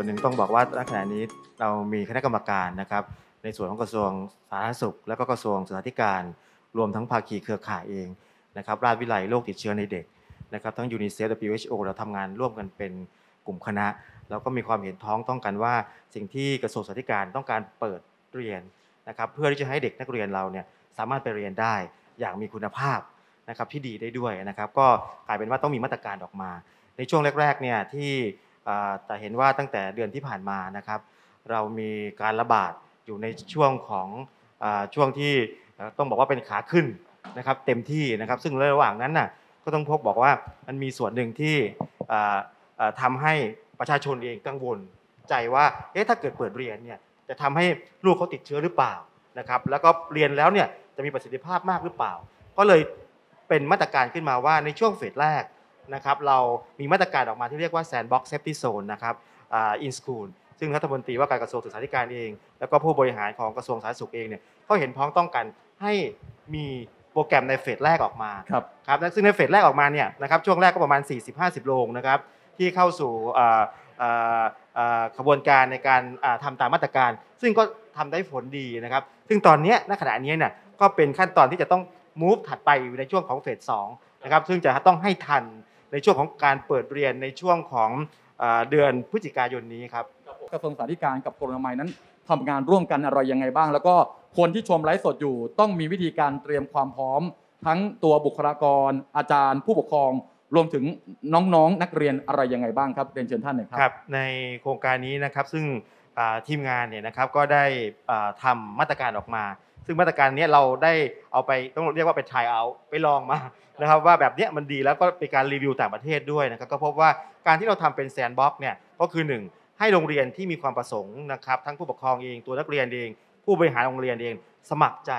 ส่วนหนึ่งต้องบอกว่าณขณะนี้เรามีคณะกรรมการนะครับ ในส่วนของกระทรวงสาธารณสุข และก็กระทรวงศึกษาธิการ รวมทั้งภาคีเครือข่ายเองนะครับราชวิไลโรคติดเชื้อในเด็กนะครับทั้งยูนิเซฟ WHO เราทำงานร่วมกันเป็นกลุ่มคณะ แล้วก็มีความเห็นท้องต้องกันว่า สิ่งที่กระทรวงศึกษาธิการต้องการเปิดเรียน นะครับเพื่อที่จะให้เด็กนักเรียนเราเนี่ยสามารถไปเรียนได้อย่างมีคุณภาพนะครับที่ดีได้ด้วยนะครับก็กลายเป็นว่าต้องมีมาตรการออกมา ในช่วงแรกๆเนี่ยที่แต่เห็นว่าตั้งแต่เดือนที่ผ่านมานะครับเรามีการระบาดอยู่ในช่วงของช่วงที่ต้องบอกว่าเป็นขาขึ้นนะครับเต็มที่นะครับซึ่งระหว่างนั้นน่ะก็ต้องพบบอกว่ามันมีส่วนหนึ่งที่ทำให้ประชาชนเองกังวลใจว่าเอ๊ะถ้าเกิดเปิดเรียนเนี่ย จะทำให้ลูกเขาติดเชื้อหรือเปล่านะครับแล้วก็เรียนแล้วเนี่ยจะมีประสิทธิภาพมากหรือเปล่า ก็เลยเป็นมาตรการขึ้นมาว่าในช่วงเฟสแรกนะครับเรามีมาตรการออกมาที่เรียกว่า Sandbox Safety Zone นะครับอินสคูลซึ่งรัฐมนตรีว่าการกระทรวงศึกษาธิการเอง แล้วก็ผู้บริหารของกระทรวงสาธารณสุขเองเนี่ยเขาเห็นพ้องต้องกันให้มีโปรแกรมในเฟสแรกออกมาครับครับซึ่งในเฟสแรกออกมาเนี่ยนะครับช่วงแรกก็ประมาณ 40-50 โรงนะครับที่เข้าสู่ ขบวนการในการทำตามมาตรการ ซึ่งก็ทำได้ผลดีนะครับ ซึ่งตอนนี้ณขณะนี้เนี่ยก็เป็นขั้นตอนที่จะต้อง move ถัดไปในช่วงของเฟสสองนะครับซึ่งจะต้องให้ทันในช่วงของการเปิดเรียนในช่วงของเดือนพฤศจิกายนนี้ครับกระทรวงสาธารณสุขกับกรมอนามัยนั้นทำงานร่วมกันอะไรยังไงบ้าง แล้วก็คนที่ชมไลฟ์สดอยู่ ต้องมีวิธีการเตรียมความพร้อม ทั้งตัวบุคลากร อาจารย์ ผู้ปกครอง รวมถึงน้องๆ นักเรียนอะไรยังไงบ้างครับเรียนเชิญท่านหน่อยครับครับ ในโครงการนี้นะครับซึ่งทีมงานเนี่ยนะครับก็ได้ทำมาตรการออกมา ซึ่งมาตรการนี้เราได้เอาไปต้องเรียกว่าไปทายเอาไปลองมานะครับว่าแบบนี้มันดีแล้วก็เป็นการรีวิวต่างประเทศด้วยนะครับก็พบว่าการที่เราทำเป็นแซนด์บ็อกเนี่ยก็คือ 1 ให้โรงเรียนที่มีความประสงค์นะครับทั้งผู้ปกครองเองตัวนักเรียนเอง ผู้บริหารโรงเรียนเองสมัครใจ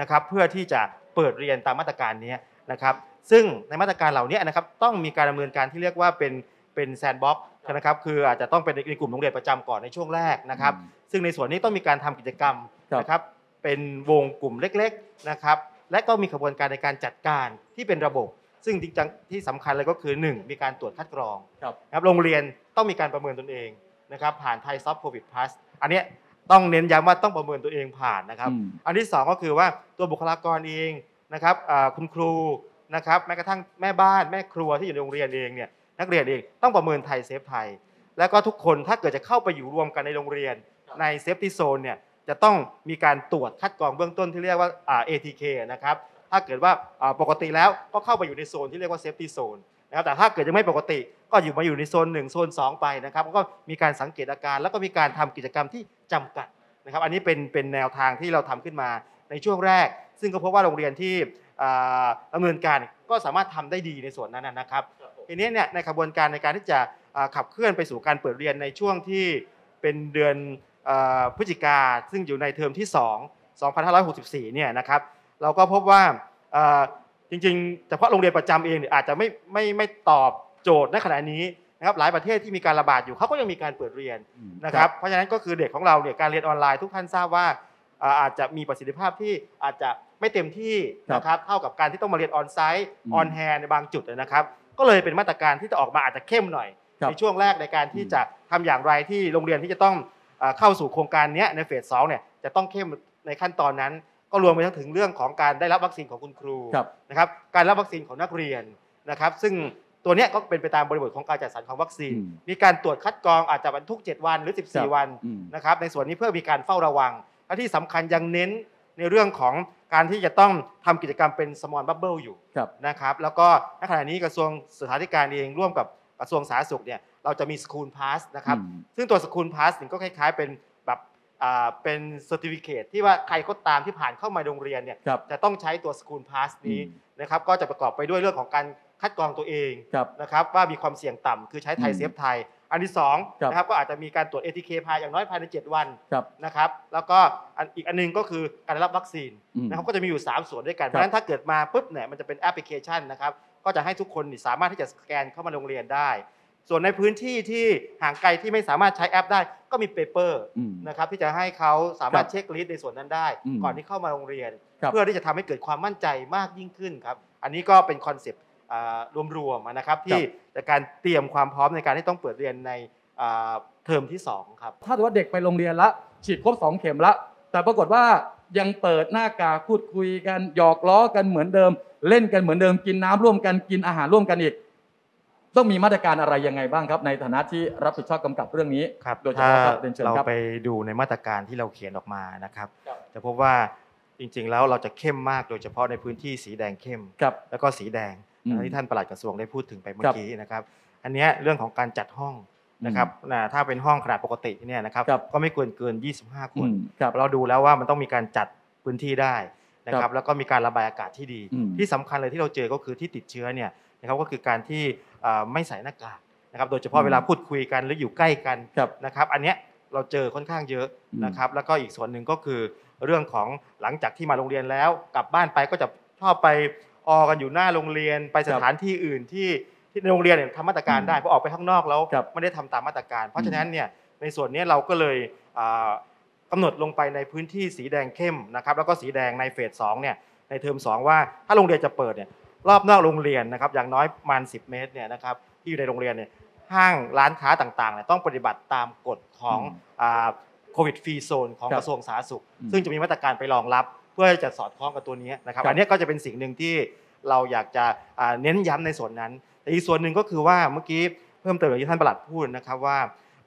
นะครับเพื่อที่จะเปิดเรียนตามมาตรการนี้นะครับ ซึ่งในมาตรการเหล่านี้นะครับต้องมีการดำเนินการที่เรียกว่าเป็นเป็น sandbox นะครับคืออาจจะต้องเป็นในกลุ่มโรงเรียนประจำก่อนในช่วงแรกนะครับ ซึ่งในส่วนนี้ต้องมีการทำกิจกรรมนะครับเป็นวงกลุ่มเล็กๆนะครับและก็มีกระบวนการในการจัดการที่เป็นระบบ ซึ่งจริงๆที่สำคัญเลยก็คือ 1 มีการตรวจคัดกรองครับโรงเรียนต้องมีการประเมินตนเองนะครับผ่าน Thai Stop COVID Plus อันนี้ต้องเน้นย้ำว่าต้องประเมินตัวเองผ่านนะครับ อันที่ 2 ก็คือว่าตัวบุคลากรเองนะครับคุณครู นะครับแม้กระทั่งแม่บ้านแม่ครัวที่อยู่ในโรงเรียนเองเนี่ยนักเรียนเองต้องประเมินไทยเซฟไทย แล้วก็ทุกคนถ้าเกิดจะเข้าไปอยู่รวมกันในโรงเรียนใน safety zone เนี่ยจะต้องมีการตรวจคัดกรองเบื้องต้นที่เรียกว่า ATK นะครับถ้าเกิดว่าปกติแล้วก็เข้าไปอยู่ในโซนที่เรียกว่า safety zone นะครับแต่ถ้าเกิดยังไม่ปกติก็อยู่มาอยู่ในโซน 1 โซน 2 ไปนะครับก็มีการสังเกตอาการ แล้วก็มีการทำกิจกรรมที่จำกัดนะครับอันนี้เป็นเป็นแนวทางที่เราทำขึ้นมาในช่วงแรก ซึ่งก็พบว่าโรงเรียนที่ ดำเนินการก็สามารถทำได้ดีในส่วนนั้นนะครับทีนี้เนี่ยในกระบวนการในการที่จะขับเคลื่อนไปสู่การเปิดเรียนในช่วงที่เป็นเดือนพฤศจิกาซึ่งอยู่ในเทอมที่ 2 2564 เนี่ยนะครับ เราก็พบว่าจริงๆเฉพาะโรงเรียนประจำเองอาจจะไม่ไม่ไม่ตอบโจทย์ในขณะนี้นะครับหลายประเทศที่มีการระบาดอยู่เขาก็ยังมีการเปิดเรียนนะครับ เพราะฉะนั้นก็คือเด็กของเราเนี่ยการเรียนออนไลน์ทุกท่านทราบว่าอาจจะมีประสิทธิภาพที่อาจจะ ไม่เต็มที่นะครับเท่ากับการที่ต้องมาเรียน on-site on-hand ในบางจุดนะครับก็เลยเป็นมาตรการที่จะออกมาอาจจะเข้มหน่อย ในช่วงแรกในการที่จะทำอย่างไรที่โรงเรียนที่จะต้องเข้าสู่โครงการนี้ใน phase สองเนี่ยจะต้องเข้มในขั้นตอนนั้น ก็รวมไปทั้งถึงเรื่องของการได้รับวัคซีนของคุณครูนะครับการรับวัคซีนของนักเรียนนะครับ ซึ่งตัวนี้ก็เป็นไปตามบริบทของการจัดสรรของวัคซีน มีการตรวจคัดกรองอาจจะบรรทุก 7 วันหรือ 14 วันนะครับในส่วนนี้เพื่อมีการเฝ้าระวังและที่สำคัญยังเน้น ในเรื่องของการที่จะต้องทำกิจกรรมเป็น small bubble อยู่นะครับแล้วก็ในขณะนี้กระทรวงสถาธิการเองร่วมกับกระทรวงสาธารณสุขเนี่ยเราจะมี school pass นะครับซึ่งตัว school pass นี่ก็คล้าย ๆ เป็นแบบเป็น certificate ที่ว่าใครก็ตามที่ผ่านเข้ามาโรงเรียนเนี่ยจะต้องใช้ตัว school pass นี้นะครับก็จะประกอบไปด้วยเรื่องของการคัดกรองตัวเองนะครับว่ามีความเสี่ยงต่ำคือใช้ไทยเซฟไทย อันที่2นะครับก็อาจจะมีการตรวจ ATK ภายอย่างน้อยภายใน 7 วันนะครับแล้วก็อีกอันนึงก็คือการรับวัคซีนนะครับก็จะมีอยู่ 3 ส่วนด้วยกัน เพราะฉะนั้นถ้าเกิดมาปุ๊บเนี่ยมันจะเป็นแอปพลิเคชันนะครับก็จะให้ทุกคนสามารถที่จะสแกนเข้ามาโรงเรียนได้ ส่วนในพื้นที่ที่ห่างไกลที่ไม่สามารถใช้แอปได้ก็มี paper อืมนะครับที่จะให้เขาสามารถครับเช็คลิสต์ในส่วนนั้นได้อืมก่อนที่เข้ามาโรงเรียนครับเพื่อที่จะทำให้เกิดความมั่นใจมากยิ่งขึ้นครับอันนี้ก็เป็น concept อ่า รวมๆนะครับที่จะการเตรียมความพร้อมในการที่ต้องเปิดเรียนในอ่าเทอมที่สองครับ ถ้าถือว่าเด็กไปโรงเรียนละ ฉีดครบสองเข็มละ แต่ปรากฏว่ายังเปิดหน้ากากพูดคุยกันหยอกล้อกันเหมือนเดิม เล่นกันเหมือนเดิมกินน้ำร่วมกันกินอาหารร่วมกันอีก ต้องมีมาตรการอะไรยังไงบ้างครับ ในฐานะที่รับผิดชอบกำกับเรื่องนี้ครับถ้าโดยเฉพาะครับเรียนเชิญเราครับไปดูในมาตรการที่เราเขียนออกมานะครับครับจะพบว่าจริงๆแล้วเราจะเข้มมากโดยเฉพาะในพื้นที่สีแดงเข้มครับแล้วก็สีแดงอืม ที่ท่านปลัดกระทรวงได้พูดถึงไปเมื่ครัอบกี้นะครับ อันเนี้ยเรื่องของการจัดห้องนะครับนะถ้าเป็นห้องขนาดปกติเนี่ยนะครับครับก็ไม่ควรเกิน 25คอืนมครับเราดูแล้วว่ามันต้องมีการจัดพื้นที่ได้นะคครัรับบแล้วก็มีการระบายอากาศที่ดีอืมที่สำคัญเลยที่เราเจอก็คือที่ติดเชื้อเนี่ยนะครับก็คือการที่อ่าไม่ใส่หน้ากากนะครับ โดยเฉพาะอืมเวลาพูดคุยกันหรืออยู่ใกล้กันครับนะครับ อันเนี้ยเราเจอค่อนข้างเยอะอืมนะครับ แล้วก็อีกส่วนหนึ่งก็คือเรื่องของหลังจากที่มาโรงเรียนแล้วกลับบ้านไปก็จะชอบไป ออกันอยู่หน้าโรงเรียนไปสถานที่อื่นที่ที่ในโรงเรียนเนี่ยทำมาตรการได้อืมพอออกไปข้างนอกแล้วครับไม่ได้ทำตามมาตรการ เพอืราะมฉะนั้นเนี่ยในส่วนนี้เราก็เลยอ่ากำหนดลงไปในพื้นที่สีแดงเข้มนะครับแล้วก็สีแดงในเฟสสองเนี่ยในเทอมสองว่าถ้าโรงเรียนจะเปิดเนี่ยรอบนอกโรงเรียนนะครับอย่างน้อยประมาณ10 เมตรเนี่ยนะครับที่อยู่ในโรงเรียนเนี่ยห้างร้านค้าต่างๆเนี่ยต้องปฏิบัติตามกฎของอืมโควิดฟรีโซนของครับกระทรวงสาธารณสุขอืมซึ่งจะมีมาตรการไปรองรับ เพื่อจะสอดคล้องกับตัวนี้นะครับครับอันนี้ก็จะเป็นสิ่งหนึ่งที่เราอยากจะอ่าเน้นย้ำในส่วนนั้น แต่อีกส่วนหนึ่งก็คือว่าเมื่อกี้เพิ่มเติมอย่างที่ท่านประหลัดพูดนะครับว่า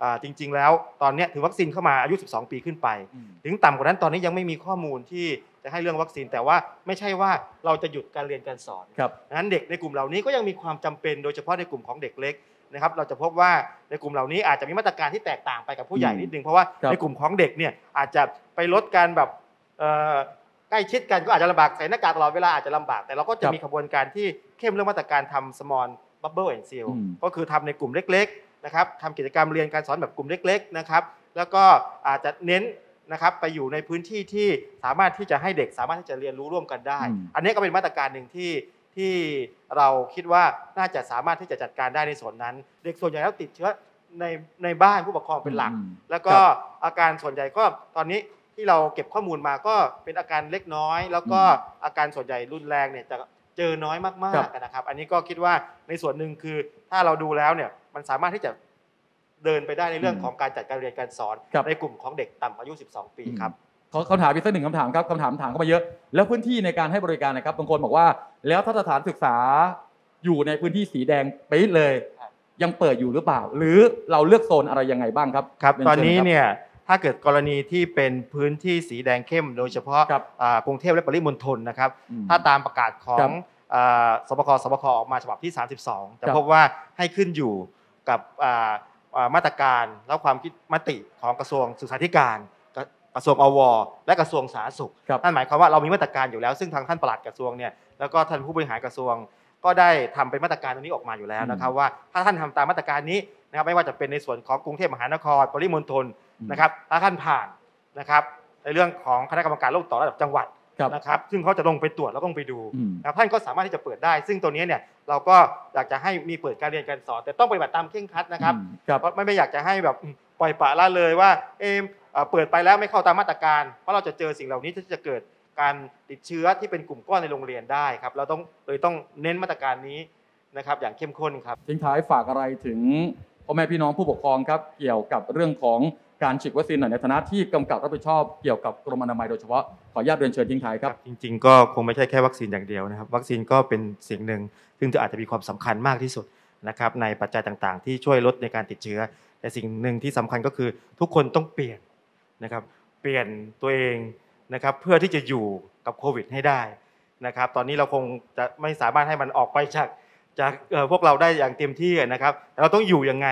อ่าจริง ๆ แล้วตอนเนี้ยถือวัคซีนเข้ามาอายุ 12 ปีขึ้นไปอืมถึงต่ำกว่านั้นตอนนี้ยังไม่มีข้อมูลที่จะให้เรื่องวัคซีน แต่ว่าไม่ใช่ว่าเราจะหยุดการเรียนการสอนครับดังนั้นเด็กในกลุ่มเหล่านี้ก็ยังมีความจำเป็นโดยเฉพาะในกลุ่มของเด็กเล็กนะครับเราจะพบว่าในกลุ่มเหล่านี้อาจจะมีมาตรการที่แตกต่างไปกับผู้ใหญ่อืมนิดนึงเพราะว่าครับในกลุ่มของเด็กเนี่ยอาจจะไปลดการแบบเอ่อ ใกล้ชิดกันก็อาจจะลำบากใส่หน้ากากตลอดเวลาอาจจะลำบากแต่เราก็จะครับมีขบวนการที่เข้มเรื่องมาตรการทำ small bubble and seal อืมก็คือทำในกลุ่มเล็กๆนะครับทำกิจกรรมเรียนการสอนแบบกลุ่มเล็กๆนะครับแล้วก็อาจจะเน้นนะครับไปอยู่ในพื้นที่ที่สามารถที่จะให้เด็กสามารถที่จะเรียนรู้ร่วมกันได้อืมอันนี้ก็เป็นมาตรการหนึ่งที่ที่เราคิดว่าน่าจะสามารถที่จะจัดการได้ในส่วนนั้น เด็กส่วนใหญ่แล้วติดเชื้อในในบ้านผู้ปกครองเป็นหลักอืมแล้วก็อาการส่วนใหญ่ก็ตอนนี้ ที่เราเก็บข้อมูลมาก็เป็นอาการเล็กน้อย แล้วก็อาการส่วนใหญ่รุนแรงเนี่ยจะเจอน้อยมาครักบๆนะครับ อันนี้ก็คิดว่าในส่วนหนึ่งคือถ้าเราดูแล้วเนี่ยมันสามารถที่จะเดินไปได้ในเรื่องของการจัดการเรียนการสอนครับในกลุ่มของเด็กต่ำอายุ 12 ปีครับเขาเขาถามอีกสักหนึ่งคำถามครับคำถามถามเข้ามาเยอะ แล้วพื้นที่ในการให้บริการนะครับบางคนบอกว่า แล้วถ้าสถานศึกษาอยู่ในพื้นที่สีแดงปี๊ดเลยครับยังเปิดอยู่หรือเปล่า หรือเราเลือกโซนอะไรยังไงบ้างครับครับเรียตอนชิญนี้ครับเนี่ย ถ้าเกิดกรณีที่เป็นพื้นที่สีแดงเข้ม โดยเฉพาะครับอ่ากรุงเทพและปริมณฑลนะครับอืมถ้าตามประกาศขอครังบอ่าสบคสบคออกมาฉบับที่ 32 จะครับพบว่าให้ขึ้นอยู่กับอ่าอ่ามาตรการและความคิดมติของกระทรวงศึกษาธิการกระกระทรวงอว และกระทรวงสาธารณสุขครับนั่นหมายความว่าเรามีมาตรการอยู่แล้ว ซึ่งทางท่านปลัดกระทรวงเนี่ยแล้วก็ท่านผู้บริหารกระทรวง ก็ได้ทำเป็นมาตรการตรงนี้ออกมาอยู่แล้วนะครับว่าถ้าท่านทำตามมาตรการนี้ นะครับไม่ว่าจะเป็นในส่วนของกรุงเทพมหานคร ปริมณฑลอืมนะครับถ้าท่านผ่านนะครับ ในเรื่องของคณะกรรมการโรคติดต่อระดับจังหวัดครับนะครับซึ่งเขาจะลงไปตรวจแล้วลงไปดูอืมนะครับท่านก็สามารถที่จะเปิดได้ ซึ่งตัวนี้เนี่ยเราก็อยากจะให้มีเปิดการเรียนการสอน แต่ต้องปฏิบัติตามเคร่งครัดนะครับอืมครับเพราะไม่ไม่อยากจะให้แบบอืมปล่อยปละละเลยว่าเอมเอ่อเปิดไปแล้วไม่เข้าตามมาตรการ เพราะเราจะเจอสิ่งเหล่านี้ที่จะเกิดการติดเชื้อที่เป็นกลุ่มก้อนในโรงเรียนได้ครับ เราต้องเลยต้องเน้นมาตรการนี้นะครับอย่างเข้มข้นครับทิ้งท้ายฝากอะไรถึง พ่อแม่พี่น้องผู้ปกครองครับเกี่ยวกับเรื่องของการฉีดวัคซีนหน่อยในฐานะที่กำกับรับผิดชอบเกี่ยวกับกรมอนามัยโดยเฉพาะขออนุญาตเรียนเชิญทิ้งท้ายครับจริงๆ ก็คงไม่ใช่แค่วัคซีนอย่างเดียวนะครับ วัคซีนก็เป็นสิ่งหนึ่งซึ่งจะอาจจะมีความสำคัญมากที่สุดนะครับในปัจจัยต่างๆ ที่ช่วยลดในการติดเชื้อ แต่สิ่งหนึ่งที่สำคัญก็คือทุกคนต้องเปลี่ยนนะครับเปลี่ยนตัวเองนะครับเพื่อที่จะอยู่กับโควิดให้ได้นะครับตอนนี้เราคงจะไม่สามารถให้มันออกไปจาก จากพวกเราได้อย่างเต็มที่นะครับแต่เราต้องอยู่ยังไง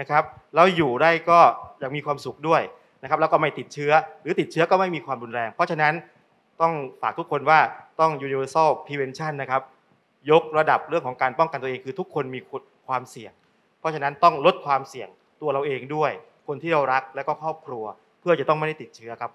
นะครับแล้วอยู่ได้ก็อย่างมีความสุขด้วยนะครับ แล้วก็ไม่ติดเชื้อ หรือติดเชื้อก็ไม่มีความรุนแรง เพราะฉะนั้นต้องฝากทุกคนว่าต้อง universal prevention นะครับ ยกระดับเรื่องของการป้องกันตัวเองคือทุกคนมีความเสี่ยง เพราะฉะนั้นต้องลดความเสี่ยงตัวเราเองด้วย คนที่เรารักและก็ครอบครัว เพื่อจะต้องไม่ได้ติดเชื้อครับ